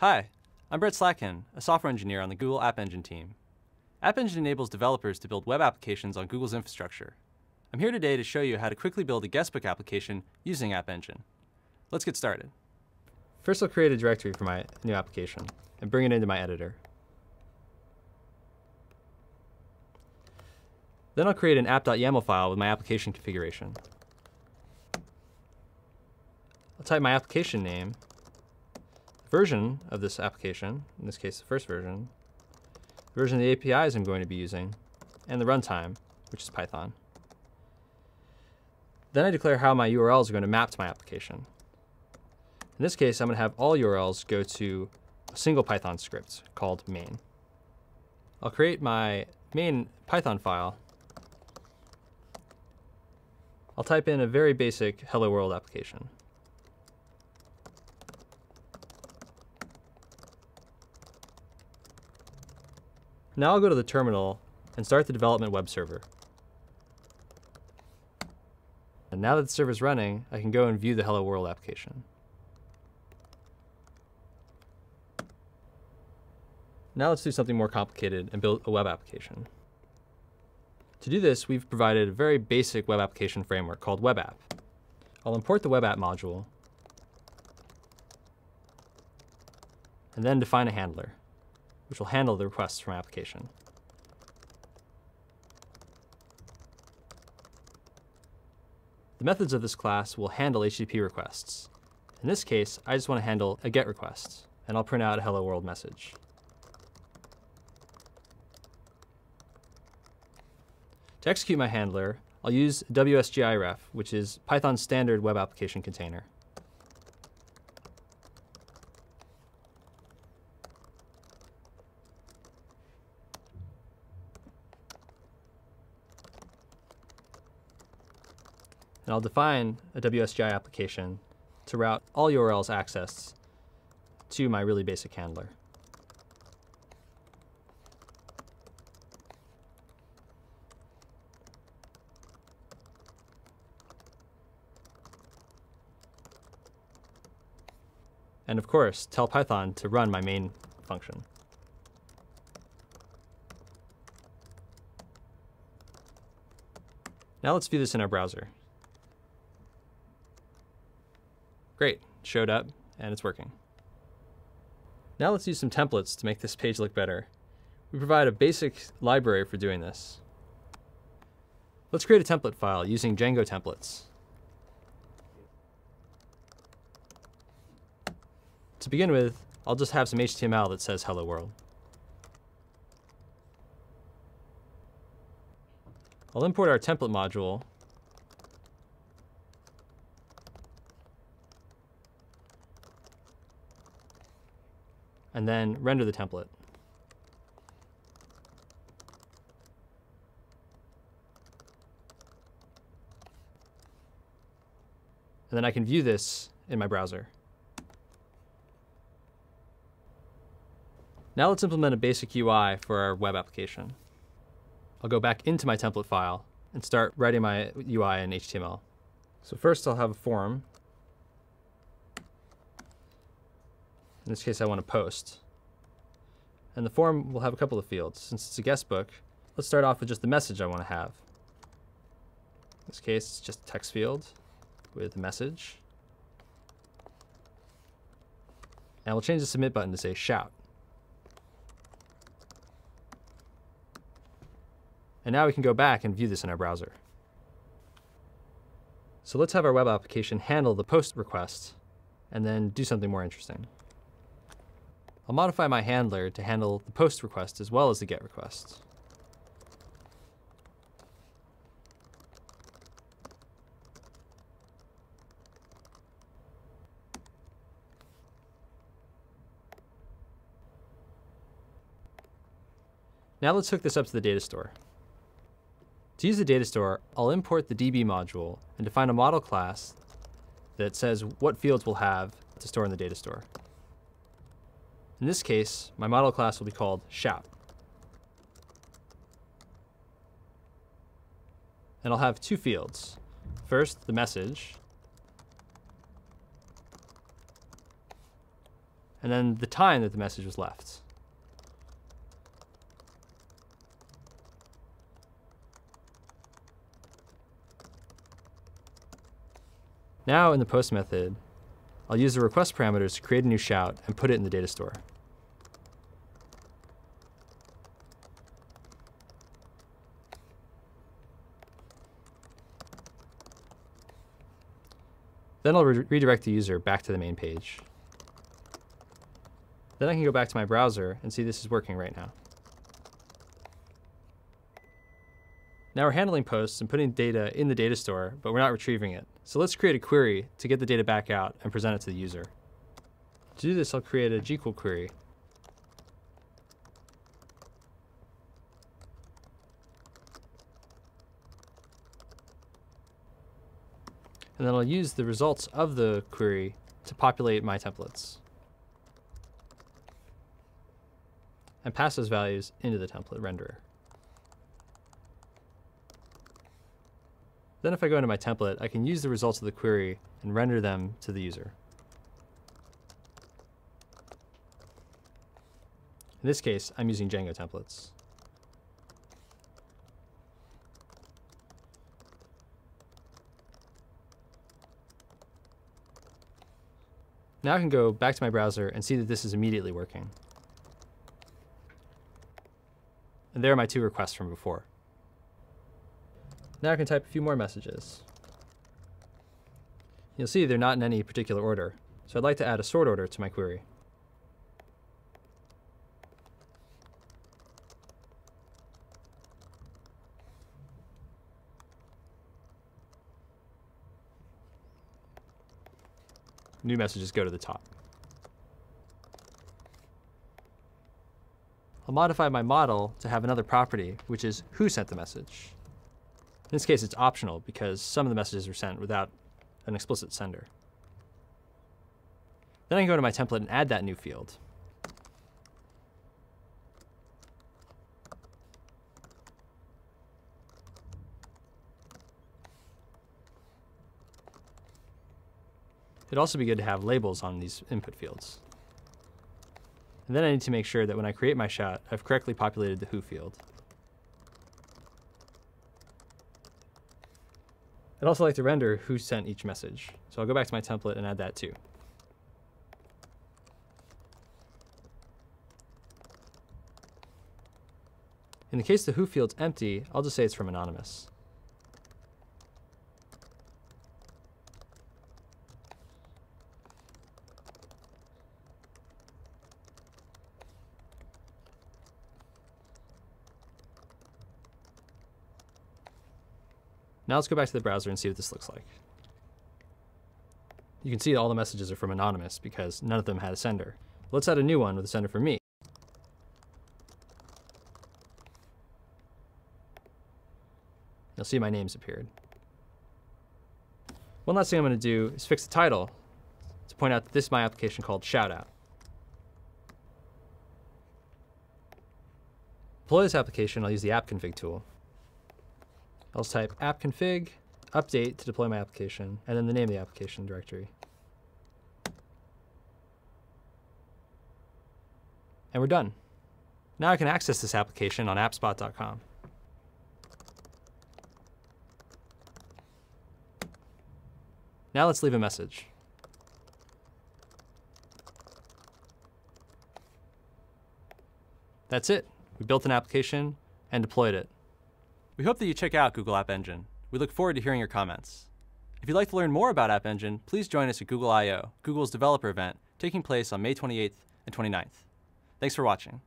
Hi, I'm Brett Slatkin, a software engineer on the Google App Engine team. App Engine enables developers to build web applications on Google's infrastructure. I'm here today to show you how to quickly build a guestbook application using App Engine. Let's get started. First, I'll create a directory for my new application and bring it into my editor. Then I'll create an app.yaml file with my application configuration. I'll type my application name, version of this application, in this case the first version, the version of the APIs I'm going to be using, and the runtime, which is Python. Then I declare how my URLs are going to map to my application. In this case, I'm going to have all URLs go to a single Python script called main. I'll create my main Python file. I'll type in a very basic hello world application. Now I'll go to the terminal and start the development web server. And now that the server is running, I can go and view the Hello World application. Now let's do something more complicated and build a web application. To do this, we've provided a very basic web application framework called Web App. I'll import the Web App module and then define a handler which will handle the requests from application. The methods of this class will handle HTTP requests. In this case, I just want to handle a GET request, and I'll print out a hello world message. To execute my handler, I'll use WSGI ref, which is Python's standard web application container. And I'll define a WSGI application to route all URLs accessed to my really basic handler. And of course, tell Python to run my main function. Now let's view this in our browser. Great, showed up and it's working. Now let's use some templates to make this page look better. We provide a basic library for doing this. Let's create a template file using Django templates. To begin with, I'll just have some HTML that says hello world. I'll import our template module and then render the template. And then I can view this in my browser. Now let's implement a basic UI for our web application. I'll go back into my template file and start writing my UI in HTML. So first I'll have a form In this case, I want to post. And the form will have a couple of fields. Since it's a guest book, let's start off with just the message I want to have. In this case, it's just a text field with a message. And we'll change the submit button to say shout. And now we can go back and view this in our browser. So let's have our web application handle the post request and then do something more interesting. I'll modify my handler to handle the post request as well as the get request. Now let's hook this up to the data store. To use the data store, I'll import the DB module and define a model class that says what fields we'll have to store in the data store. In this case, my model class will be called shout. And I'll have two fields. First, the message, and then the time that the message was left. Now in the post method, I'll use the request parameters to create a new shout and put it in the data store. Then I'll re redirect the user back to the main page. Then I can go back to my browser and see this is working right now. Now we're handling posts and putting data in the data store, but we're not retrieving it. So let's create a query to get the data back out and present it to the user. To do this, I'll create a gql query. And then I'll use the results of the query to populate my templates. And pass those values into the template renderer. Then if I go into my template, I can use the results of the query and render them to the user. In this case, I'm using Django templates. Now I can go back to my browser and see that this is immediately working. And there are my two requests from before. Now I can type a few more messages. You'll see they're not in any particular order, so I'd like to add a sort order to my query. New messages go to the top. I'll modify my model to have another property, which is who sent the message. In this case, it's optional because some of the messages were sent without an explicit sender. Then I can go to my template and add that new field. It'd also be good to have labels on these input fields. And then I need to make sure that when I create my shot, I've correctly populated the who field. I'd also like to render who sent each message. So I'll go back to my template and add that too. In the case the who field's empty, I'll just say it's from anonymous. Now let's go back to the browser and see what this looks like. You can see all the messages are from Anonymous because none of them had a sender. Let's add a new one with a sender for me. You'll see my name's appeared. One last thing I'm going to do is fix the title to point out that this is my application called Shoutout. deploy this application, I'll use the appcfg tool. I'll just type appcfg update to deploy my application, and then the name of the application directory. And we're done. Now I can access this application on appspot.com. Now let's leave a message. That's it. We built an application and deployed it. We hope that you check out Google App Engine. We look forward to hearing your comments. If you'd like to learn more about App Engine, please join us at Google I/O, Google's developer event, taking place on May 28th and 29th. Thanks for watching.